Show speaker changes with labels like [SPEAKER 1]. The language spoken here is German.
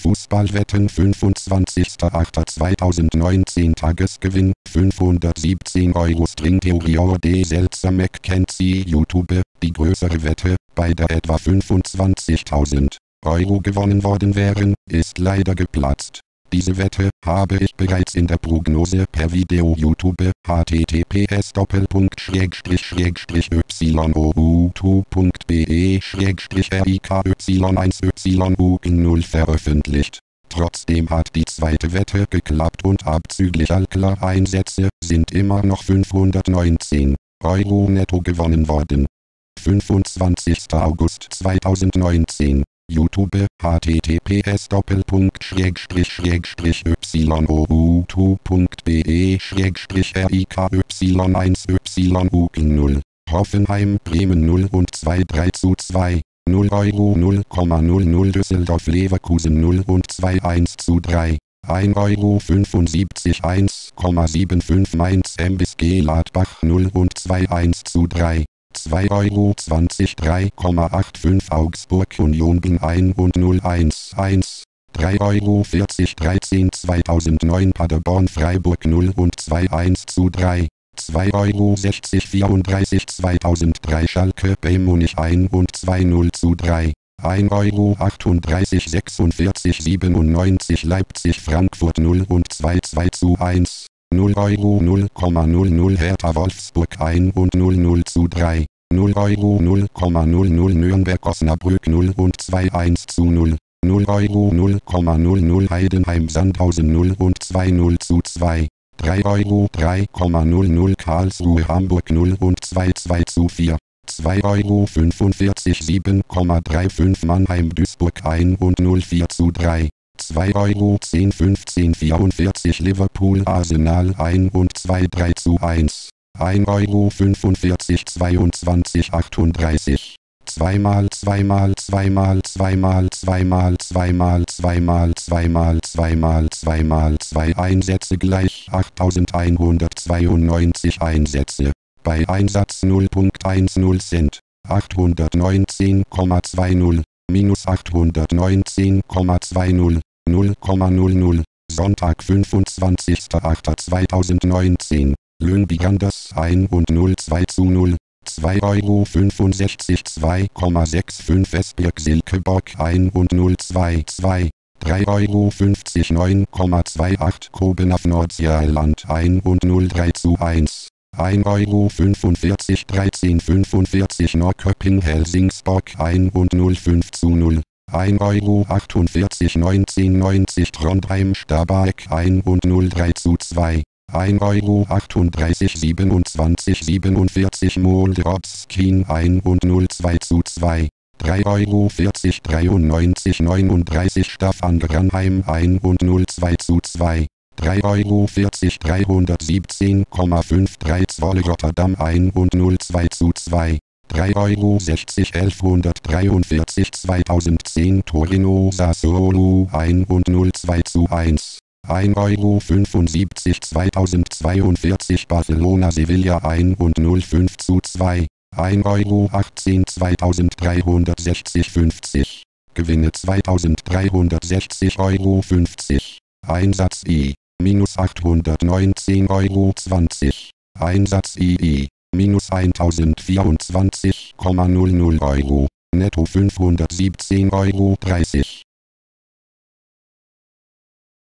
[SPEAKER 1] Fußballwetten 25.08.2019 Tagesgewinn 517 Euro Stringtheorie D. Seltsam McKenzie YouTube Die größere Wette, bei der etwa 25.000 Euro gewonnen worden wären, ist leider geplatzt. Diese Wette habe ich bereits in der Prognose per Video YouTube https youtube.be riky1yu in 0 veröffentlicht. Trotzdem hat die zweite Wette geklappt und abzüglich Alklar-Einsätze sind immer noch 519 Euro netto gewonnen worden. 25. August 2019 YouTube https youtube.be riky1yu in 0 Hoffenheim Bremen 0 und 2 3 zu 2 0 Euro 0,00 Düsseldorf Leverkusen 0 und 2 1 zu 3 1 Euro 75 1,75 Mainz MBSG Gladbach 0 und 2 1 zu 3 2 Euro 20 3,85 Augsburg Union ging 1 und 0 1 1 3 Euro 40 13 2009 Paderborn Freiburg 0 und 2 1 zu 3 2 Euro 60 34 2003 Schalke bei Munich 1 und 2 0 zu 3 1 Euro 38 46 97 Leipzig Frankfurt 0 und 2 2 zu 1 0 Euro 0,00 Hertha Wolfsburg 1 und 0 0 zu 3 0 Euro 0,00 Nürnberg Osnabrück 0 und 2 1 zu 0 0 Euro 0,00 Heidenheim Sandhausen 0 und 2 0 zu 2 3 Euro 3,00 Karlsruhe Hamburg 0 und 2 2 zu 4 2 Euro 45 7,35 Mannheim Duisburg 1 und 0 4 zu 3 2 Euro 10 15 44 Liverpool Arsenal 1 und 2 3 zu 1 1 Euro 45 22 38 zweimal zweimal zweimal zweimal zweimal zweimal zweimal zweimal zweimal zweimal zwei Einsätze gleich 8192 Einsätze. Bei Einsatz 0.10 Cent. 819,20 minus 819,20 0,00 Sonntag 25.08.2019 Löhn begann das 1 und 02 zu 0 2,65 Euro 2,65 Esberg Silkeborg 1 und 022 3,50 Euro 9,28 Kobenaf Nordsjælland 1 und 03 zu 1 1,45 Euro 13,45 Norrköping Helsingsborg 1 und 05 zu 0 1 Euro 48 19 90 Trondheim Stabæk 1 und 0 3 zu 2 1 Euro 38 27 47 Molde Robskin 1 und 0 2 zu 2 3 Euro 40 93 39 Staffan Granheim 1 und 0 2 zu 2 3 Euro 40 317,53 Zwolle Rotterdam 1 und 0 2 zu 2 3 Euro 60 1143 2010 Torino Sassuolo 1 und 0 2 zu 1 1 Euro 75 2042 Barcelona Sevilla 1 und 0 5 zu 2 1 Euro 18 2360 50 Gewinne 2360 Euro 50 Einsatz I. Minus 819 Euro 20 Einsatz II minus 1024,00 Euro. Netto 517 Euro 30